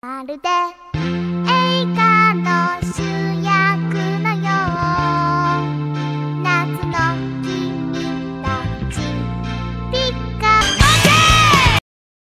まるで